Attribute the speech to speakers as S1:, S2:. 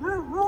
S1: Woo-hoo!